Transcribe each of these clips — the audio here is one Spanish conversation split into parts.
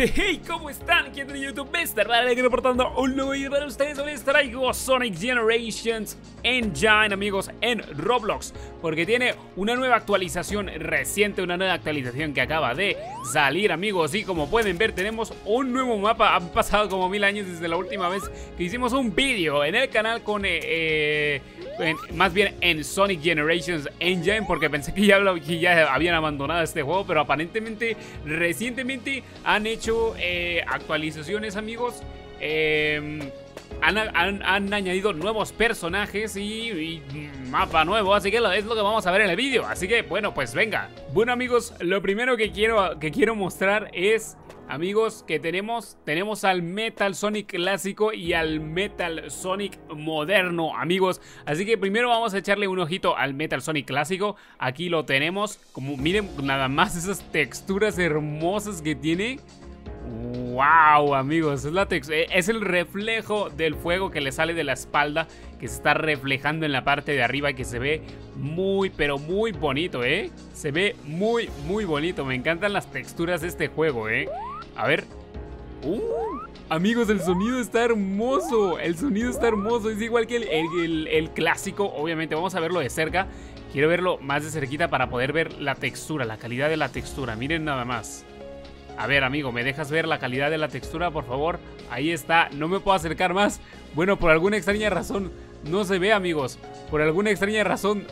Hey, ¿cómo están? ¿Quién de YouTube? Mr. Vale, reportando un nuevo video para ustedes. Hoy les traigo Sonic Generations Engine, amigos, en Roblox. Porque tiene una nueva actualización reciente, una nueva actualización que acaba de salir, amigos. Y como pueden ver, tenemos un nuevo mapa. Han pasado como mil años desde la última vez que hicimos un vídeo en el canal con... Eh, eh, más bien en Sonic Generations Engine porque pensé que ya habían abandonado este juego, pero aparentemente recientemente han hecho eh, actualizaciones amigos. Em, han, añadido nuevos personajes y, mapa nuevo, así que es lo que vamos a ver en el vídeo. Así que bueno, pues venga. Bueno amigos, lo primero que quiero, que quiero mostrar es Amigos, que tenemos, tenemos al Metal Sonic clásico y al Metal Sonic moderno, amigos. Así que primero vamos a echarle un ojito al Metal Sonic clásico. Aquí lo tenemos. Como miren nada más esas texturas hermosas que tiene. ¡Wow, amigos! Es, la eh, es el reflejo del fuego que le sale de la espalda, que se está reflejando en la parte de arriba que se ve muy, pero muy bonito, ¿eh? Se ve muy, muy bonito. Me encantan las texturas de este juego, ¿eh? A ver. ¡Uh! Amigos, el sonido está hermoso. El sonido está hermoso. Es igual que el, clásico. Obviamente, vamos a verlo de cerca. Quiero verlo más de cerquita para poder ver la textura, la calidad de la textura. Miren nada más. A ver, amigo, ¿me dejas ver la calidad de la textura, por favor? Ahí está. No me puedo acercar más. Bueno, por alguna extraña razón no se ve, amigos. Por alguna extraña razón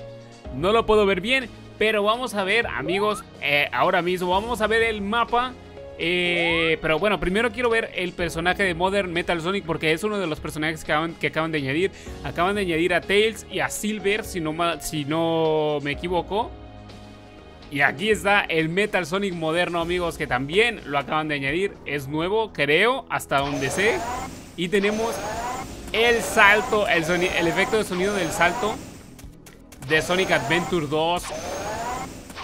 no lo puedo ver bien. Pero vamos a ver, amigos, eh, ahora mismo vamos a ver el mapa eh, pero bueno, primero quiero ver el personaje de Modern Metal Sonic porque es uno de los personajes que acaban, de añadir. Acaban de añadir a Tails y a Silver, si no me equivoco. Y aquí está el Metal Sonic moderno, amigos, que también lo acaban de añadir. Es nuevo, creo, hasta donde sé. Y tenemos el salto, el, el efecto de sonido del salto de Sonic Adventure 2.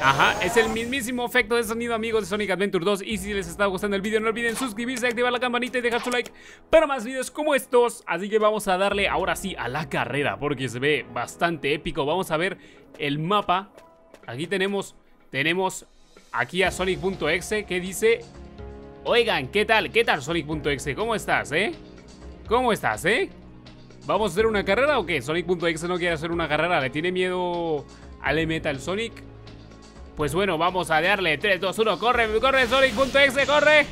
Ajá, es el mismísimo efecto de sonido, amigos, de Sonic Adventure 2 Y si les está gustando el vídeo, no olviden suscribirse, activar la campanita y dejar su like Para más vídeos como estos Así que vamos a darle ahora sí a la carrera Porque se ve bastante épico Vamos a ver el mapa Aquí tenemos, tenemos aquí a Sonic.exe Que dice Oigan, ¿qué tal? ¿Qué tal Sonic.exe? ¿Cómo estás, eh? ¿Cómo estás, eh? ¿Vamos a hacer una carrera o qué? Sonic.exe no quiere hacer una carrera ¿Le tiene miedo al Metal Sonic? Pues bueno, vamos a darle 3, 2, 1, corre, corre Sonic.exe, corre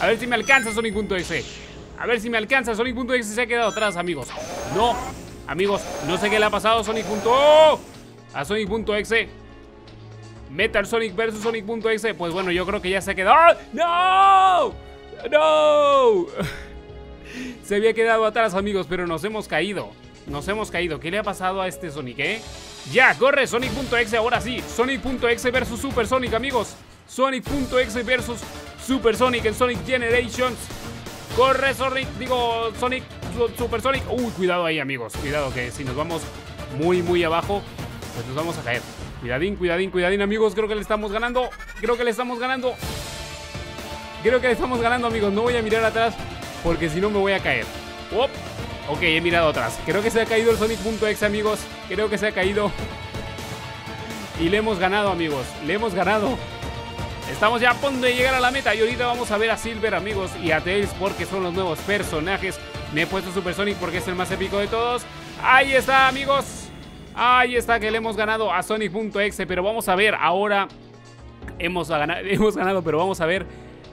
A ver si me alcanza Sonic.exe A ver si me alcanza Sonic.exe se ha quedado atrás, amigos No, amigos, no sé qué le ha pasado a Sonic. A Sonic.exe Metal Sonic versus Sonic.exe Pues bueno, yo creo que ya se ha quedado ¡No! ¡No! Se había quedado atrás, amigos, pero nos hemos caído Nos hemos caído ¿Qué le ha pasado a este Sonic, eh? Ya, corre Sonic.exe ahora sí. Sonic.exe versus Super Sonic, amigos. Sonic.exe versus Super Sonic en Sonic Generations. Corre Sonic, digo Sonic, Super Sonic. Uy, cuidado ahí, amigos. Cuidado que si nos vamos muy, muy abajo, pues nos vamos a caer. Cuidadín, cuidadín, cuidadín, amigos. Creo que le estamos ganando. Creo que le estamos ganando. Creo que le estamos ganando, amigos. No voy a mirar atrás porque si no me voy a caer. Ok, he mirado atrás. Creo que se ha caído el Sonic.exe, amigos. Creo que se ha caído. Y le hemos ganado, amigos. Le hemos ganado. Estamos ya a punto de llegar a la meta. Y ahorita vamos a ver a Silver, amigos, y a Tails porque son los nuevos personajes. Me he puesto Super Sonic porque es el más épico de todos. Ahí está, amigos. Ahí está que le hemos ganado a Sonic.exe. Pero vamos a ver ahora. Hemos ganado, hemos ganado, pero vamos a ver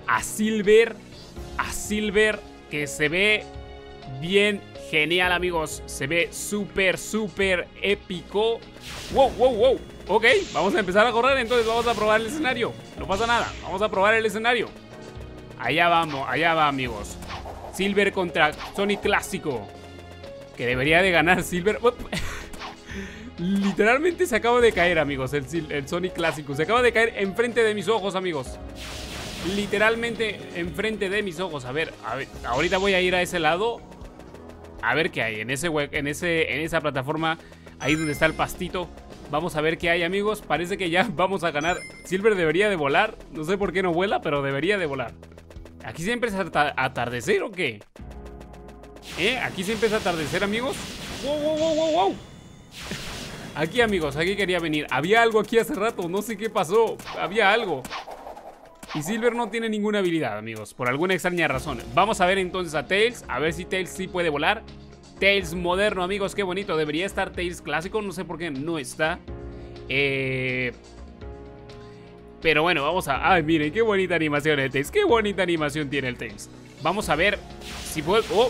a Silver. A Silver que se ve bien genial, amigos. Se ve súper, súper épico. Wow, wow, wow. Ok, vamos a empezar a correr, entonces vamos a probar el escenario. No pasa nada, vamos a probar el escenario. Allá vamos, allá va, amigos. Silver contra Sonic Clásico. Que debería de ganar Silver. Literalmente se acaba de caer, amigos, el, el Sonic Clásico. Se acaba de caer enfrente de mis ojos, amigos literalmente enfrente de mis ojos. A ver, a ver, ahorita voy a ir a ese lado a ver qué hay en ese en ese en esa plataforma ahí donde está el pastito. Vamos a ver qué hay, amigos. Parece que ya vamos a ganar. Silver debería de volar. No sé por qué no vuela, pero debería de volar. ¿Aquí siempre es atardecer o qué? ¿Eh? ¿Aquí siempre es atardecer, amigos? ¡Wow, wow, wow, wow, wow! Aquí, amigos, aquí quería venir. Había algo aquí hace rato, no sé qué pasó. Había algo. Y Silver no tiene ninguna habilidad, amigos, por alguna extraña razón. Vamos a ver entonces a Tails, a ver si Tails sí puede volar. Tails moderno, amigos, qué bonito. Debería estar Tails clásico, no sé por qué no está. Eh... Pero bueno, vamos a... Ay, miren, qué bonita animación el Tails. Qué bonita animación tiene el Tails. Vamos a ver si puedo... Oh.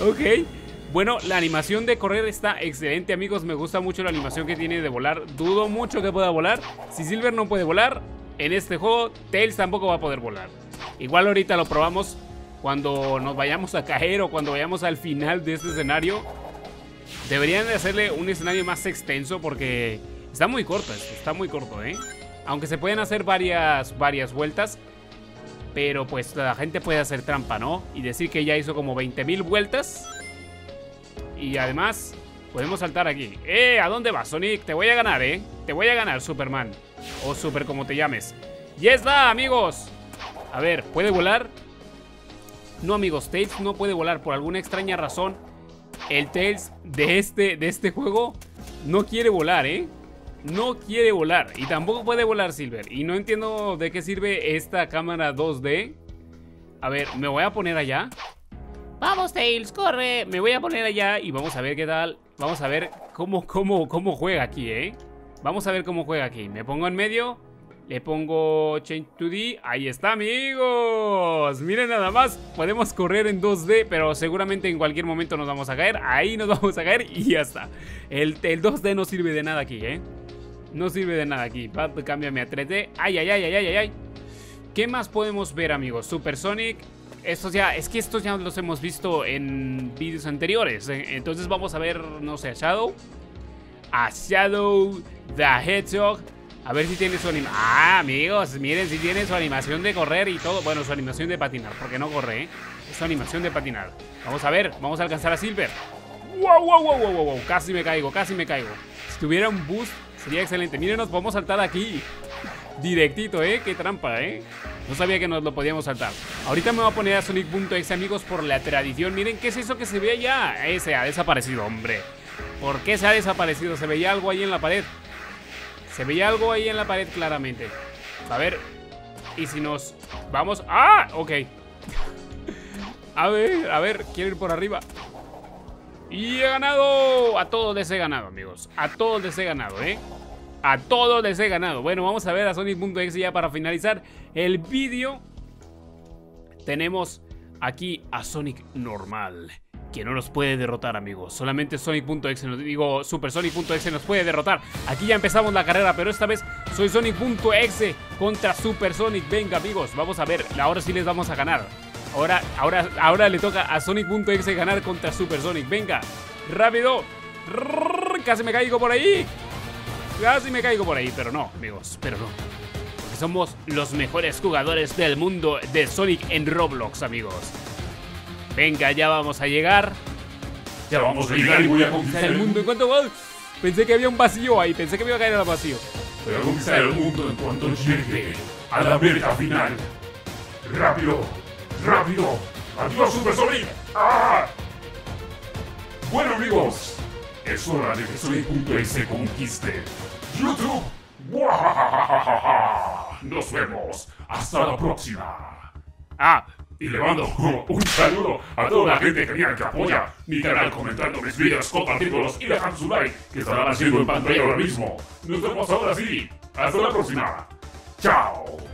ok. Bueno, la animación de correr está excelente, amigos. Me gusta mucho la animación que tiene de volar. Dudo mucho que pueda volar. Si Silver no puede volar, en este juego Tails tampoco va a poder volar. Igual ahorita lo probamos cuando nos vayamos a caer o cuando vayamos al final de este escenario. Deberían de hacerle un escenario más extenso porque está muy corto está muy corto, ¿eh? Aunque se pueden hacer varias, varias vueltas, pero pues la gente puede hacer trampa, ¿no? Y decir que ya hizo como 20.000 vueltas y además, podemos saltar aquí. ¡Eh! ¿A dónde vas, Sonic? Te voy a ganar, ¿eh? Te voy a ganar, Superman. O Super como te llames. ¡Ya está, amigos! A ver, ¿puede volar? No, amigos, Tails no puede volar por alguna extraña razón. El Tails de este, de este juego no quiere volar, ¿eh? No quiere volar. Y tampoco puede volar Silver. Y no entiendo de qué sirve esta cámara 2D. A ver, me voy a poner allá. Vamos, Tails, corre. Me voy a poner allá y vamos a ver qué tal. Vamos a ver cómo, cómo, cómo juega aquí, ¿eh? Vamos a ver cómo juega aquí. Me pongo en medio. Le pongo Change to D. Ahí está, amigos. Miren nada más. Podemos correr en 2D, pero seguramente en cualquier momento nos vamos a caer. Ahí nos vamos a caer y ya está. El, el 2D no sirve de nada aquí, ¿eh? No sirve de nada aquí. Cámbiame a 3D. Ay, ay, ay, ay, ay, ay. ¿Qué más podemos ver, amigos? Supersonic. Estos ya, es que estos ya los hemos visto en vídeos anteriores. ¿eh? Entonces vamos a ver, no sé, a Shadow. A Shadow the Hedgehog. A ver si tiene su animación. Ah, amigos, miren si tiene su animación de correr y todo. Bueno, su animación de patinar, porque no corre, ¿eh? Es su animación de patinar. Vamos a ver, vamos a alcanzar a Silver. ¡Wow, wow, wow, wow, wow! Casi me caigo, casi me caigo. Si tuviera un boost, sería excelente. Miren, nos podemos saltar aquí. Directito, ¿eh? Qué trampa, ¿eh? No sabía que nos lo podíamos saltar. Ahorita me voy a poner a Sonic.exe, amigos, por la tradición. Miren, ¿qué es eso que se ve allá? Ese ha desaparecido, hombre. ¿Por qué se ha desaparecido? Se veía algo ahí en la pared. Se veía algo ahí en la pared claramente. A ver. Y si nos vamos... ¡Ah! Ok. a ver, a ver. Quiero ir por arriba. Y he ganado. A todos les he ganado, amigos. A todos les he ganado, ¿eh? A todos les he ganado. Bueno, vamos a ver a Sonic.exe ya para finalizar el vídeo. Tenemos aquí a Sonic normal. Que no nos puede derrotar, amigos. Solamente Sonic.exe, digo, SuperSonic.exe nos puede derrotar. Aquí ya empezamos la carrera, pero esta vez soy Sonic.exe contra Super Sonic. Venga, amigos, vamos a ver. Ahora sí les vamos a ganar. Ahora, ahora, ahora le toca a Sonic.exe ganar contra Super Sonic. Venga, rápido. Casi me caigo por ahí. Casi me caigo por ahí, pero no, amigos, pero no. Porque somos los mejores jugadores del mundo de Sonic en Roblox, amigos. Venga, ya vamos a llegar. Ya vamos a llegar y voy a conquistar el mundo. ¿En cuanto va? Pensé que había un vacío ahí, pensé que me iba a caer al vacío. Voy a conquistar el mundo en cuanto llegue a la meta final. ¡Rápido! ¡Rápido! ¡Adiós, Super Sonic! ¡Ah! Bueno, amigos, es hora de que Sonic.exe conquiste YouTube. Nos vemos. Hasta la próxima. Ah, y le mando un saludo a toda la gente genial que apoya mi canal comentando mis vídeos, compartiéndolos y dejando su like que estará haciendo en pantalla ahora mismo. Nos vemos ahora sí. Hasta la próxima. Chao.